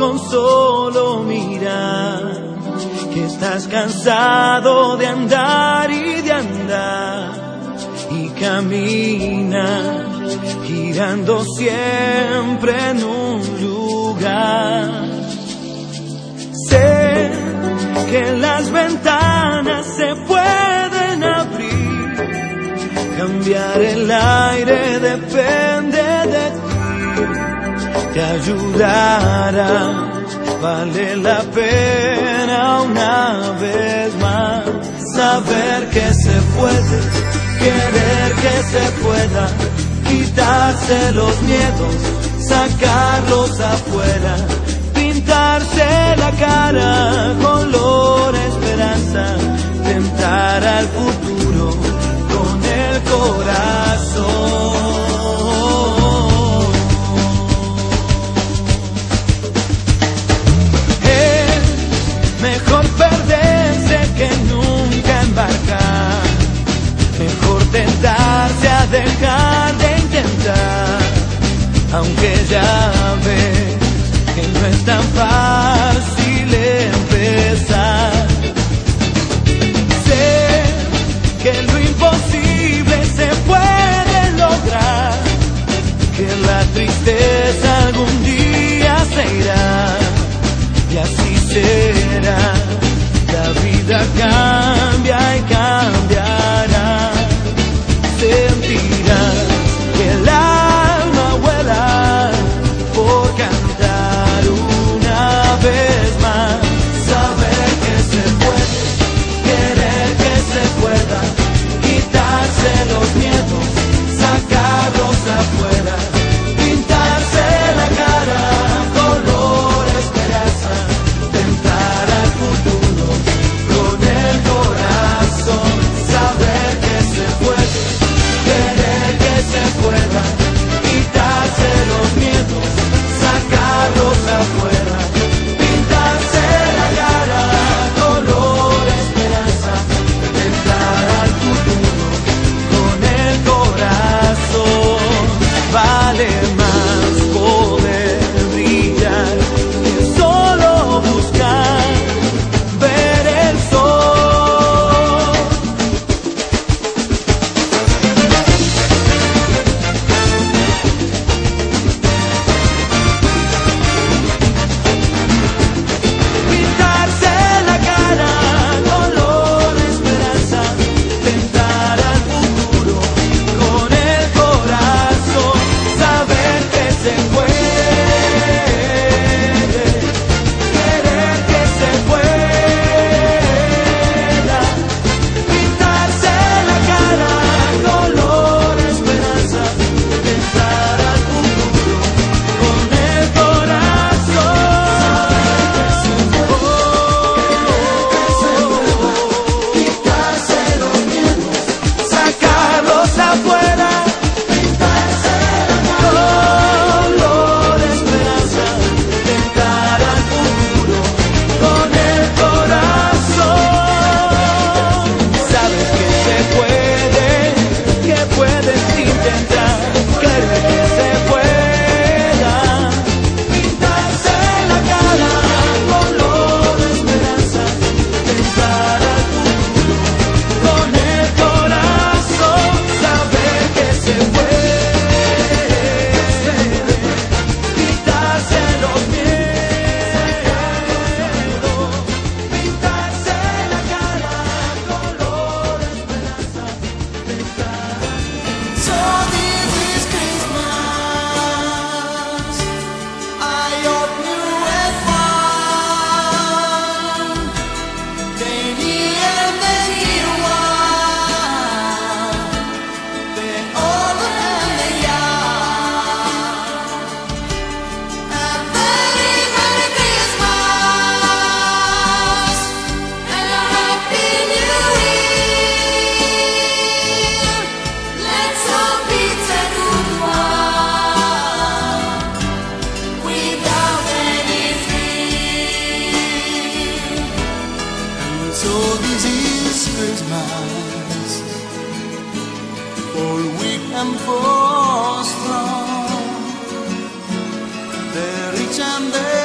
con solo mirar que estás cansado de andar y de andar y camina girando siempre en un lugar. Sé que las ventanas se pueden abrir, cambiar el aire depende que ayudarás. Vale la pena una vez más saber que se puede, querer que se pueda, quitarse los miedos, sacarlos afuera, pintarse la cara color esperanza, tentar al futuro con el corazón. Christmas. For weak and for strong, the rich and the